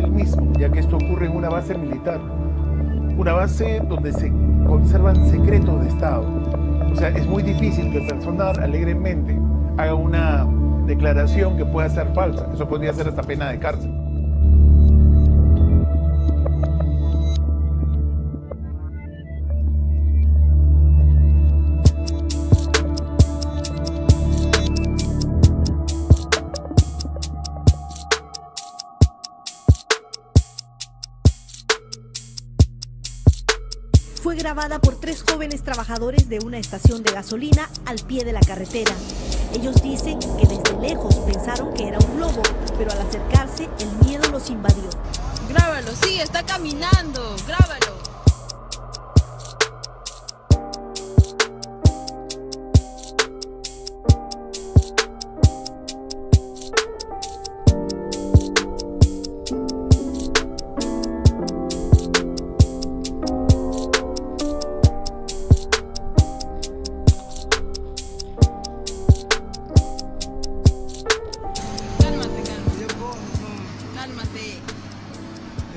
del mismo, ya que esto ocurre en una base militar, una base donde se conservan secretos de Estado. O sea, es muy difícil que el personal alegremente haga una declaración que pueda ser falsa. Eso podría ser hasta pena de cárcel. Fue grabada por tres jóvenes trabajadores de una estación de gasolina al pie de la carretera. Ellos dicen que desde lejos pensaron que era un globo, pero al acercarse el miedo los invadió. Grábalo, sí, está caminando,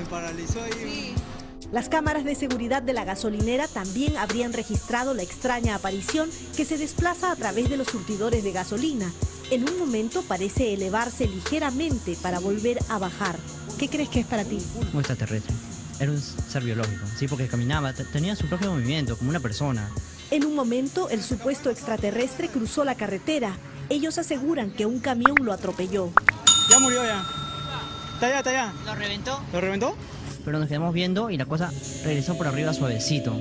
Me paralizó ahí. Sí. Las cámaras de seguridad de la gasolinera también habrían registrado la extraña aparición que se desplaza a través de los surtidores de gasolina. En un momento parece elevarse ligeramente para volver a bajar. ¿Qué crees que es para ti? Un extraterrestre. Era un ser biológico, sí, porque caminaba, te- tenía su propio movimiento, como una persona. En un momento, el supuesto extraterrestre cruzó la carretera. Ellos aseguran que un camión lo atropelló. Ya murió ya. Está allá, está allá. ¿Lo reventó? ¿Lo reventó? Pero nos quedamos viendo y la cosa regresó por arriba suavecito.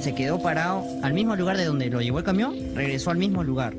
Se quedó parado al mismo lugar de donde lo llevó el camión, regresó al mismo lugar.